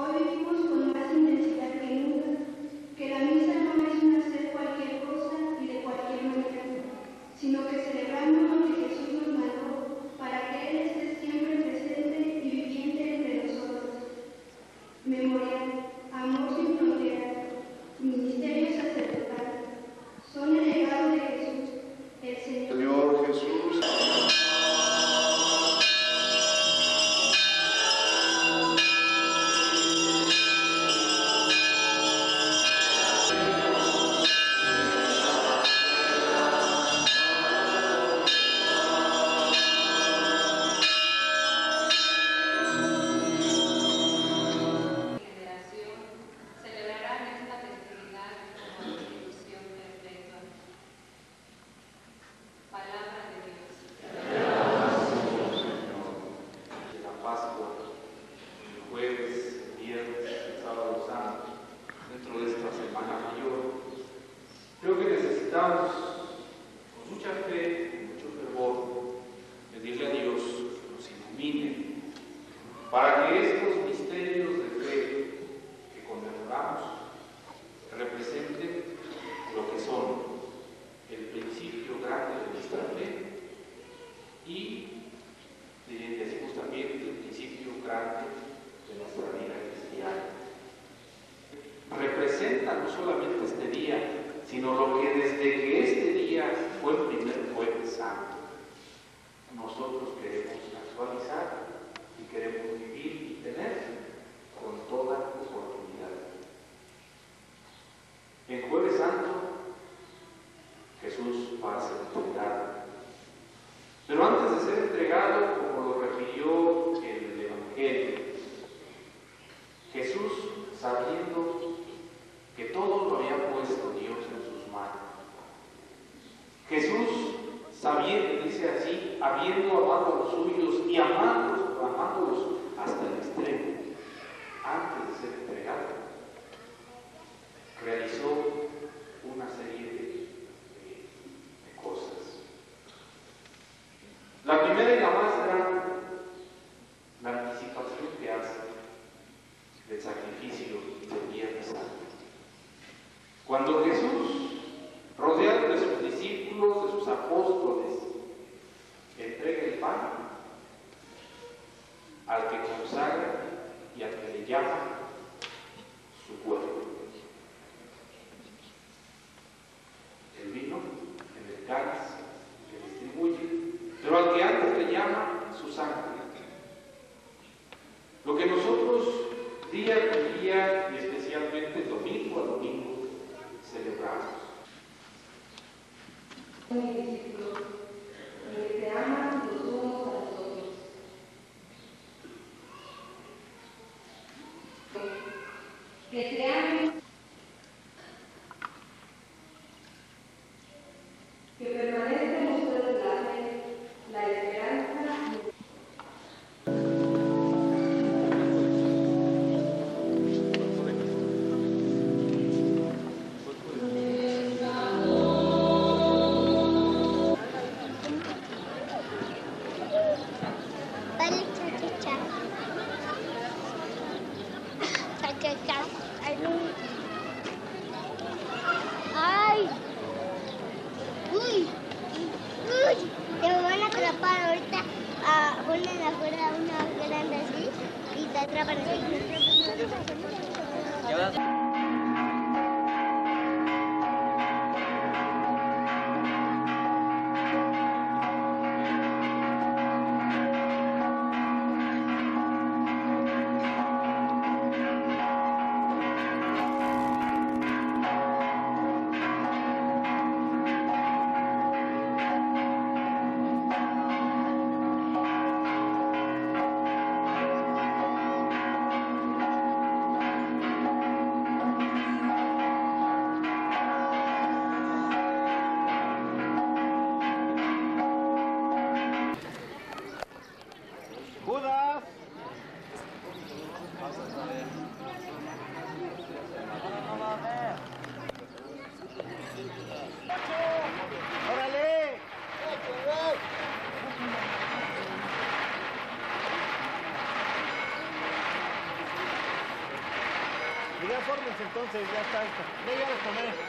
Hoy vimos con más intensidad que nunca que la misa no es una ser cualquier cosa y de cualquier manera, sino que celebramos. sabiendo, dice así, habiendo amado a los suyos y amándolos, amándolos hasta el extremo, antes de ser entregado, realizó una serie de, cosas. La primera y la más grande, la anticipación que hace del sacrificio del Viernes Santo. Cuando Jesús día a día y especialmente domingo a domingo celebramos. Eh, ponen afuera una grande así y te atrapan así. Entonces, ya está. Ya ya.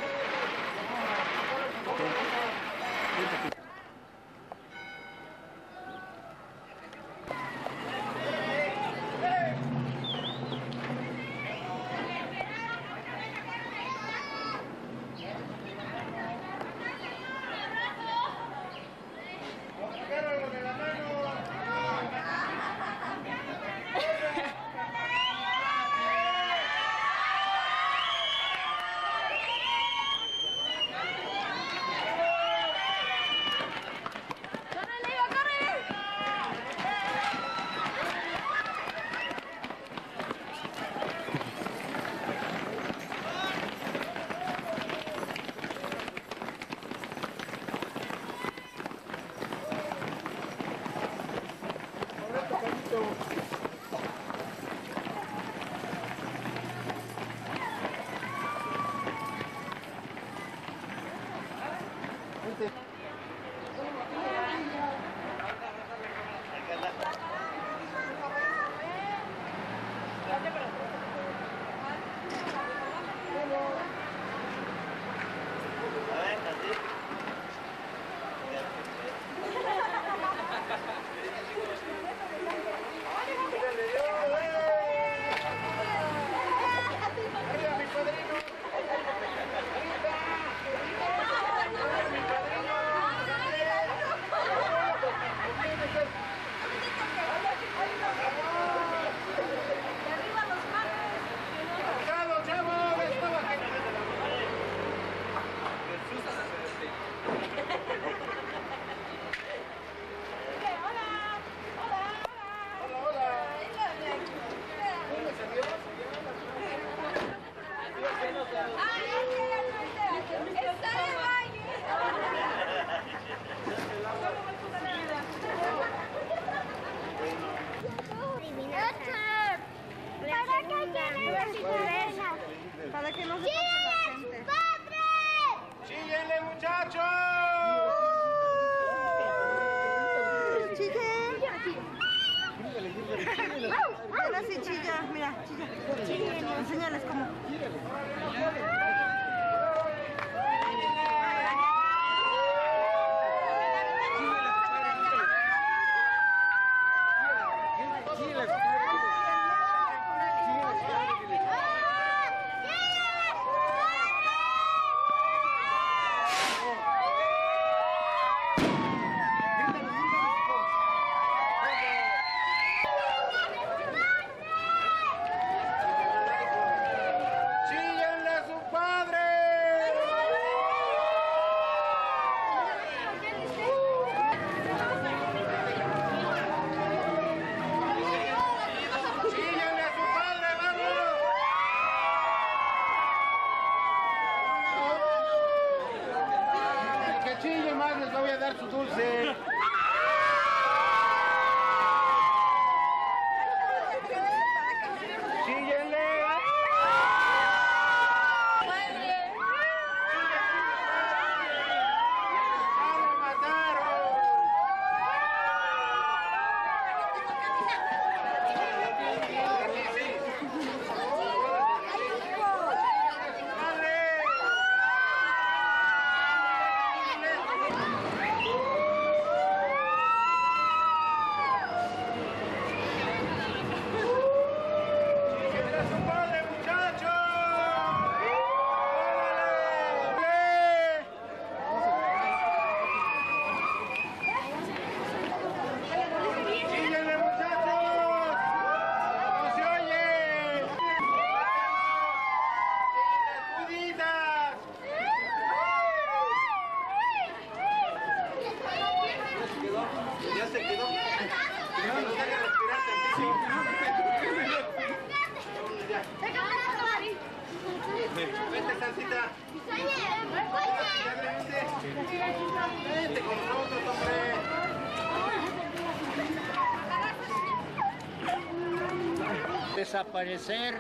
Desaparecer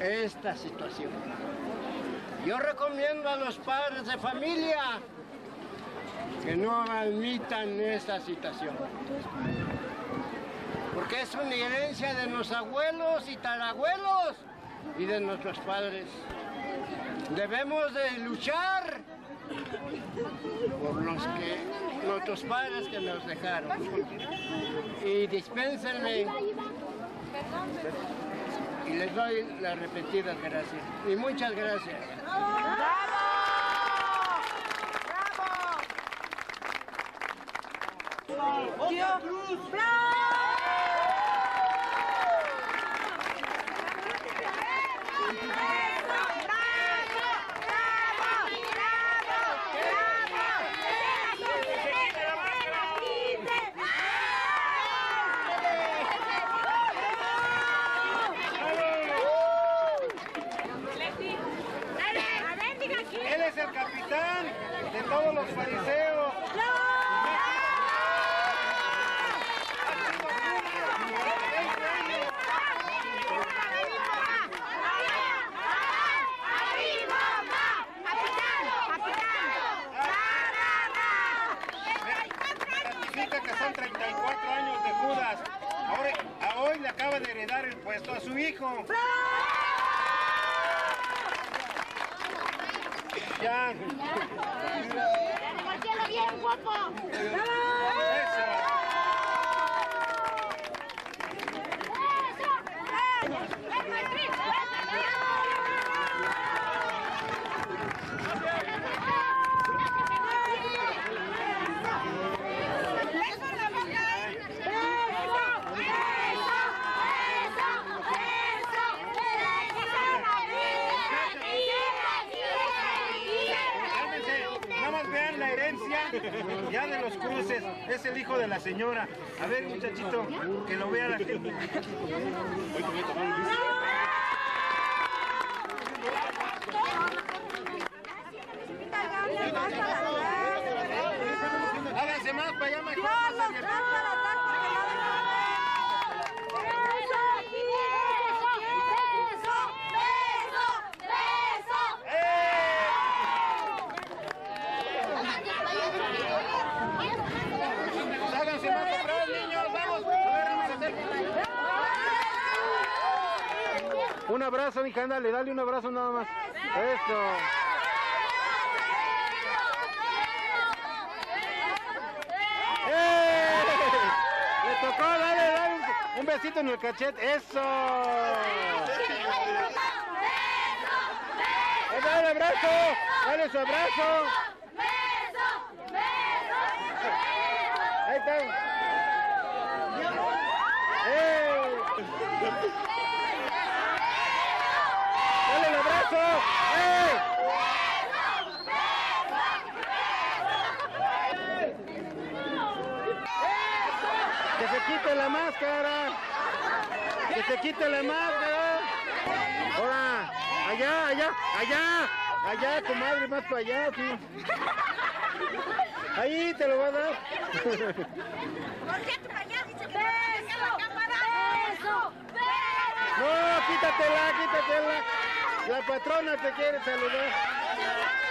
esta situación. Yo recomiendo a los padres de familia que no admitan esta situación. Porque es una herencia de los abuelos y tarabuelos y de nuestros padres. Debemos de luchar por los nuestros padres que nos dejaron. Y dispénsenme y les doy las repetidas gracias. Y muchas gracias. Él es el capitán de todos los fariseos. Que son 34 años de Judas. Ahora, a hoy le acaba de heredar el puesto a su hijo. 我做。来。Ya de los cruces. Es el hijo de la señora. A ver, muchachito, que lo vea la gente. Háganse más para allá mejor. más abierto. Pues háganse más para atrás, niños. Vamos. A ver, vamos a hacer. Un abrazo, mi ándale, dale un abrazo nada más. Eso. ¡Eh! Le tocó, dale, dale un- un besito en el cachete. Eso. Dale abrazo, dale su abrazo. Ahí está. ¡Eh! Dale el abrazo. ¡Eh! Que se quite la máscara. Que se quite la máscara. Ahora, allá, allá, allá, allá, comadre, más para allá, sí. Ahí te lo va a dar. No, quítatela, quítatela. La patrona te quiere saludar.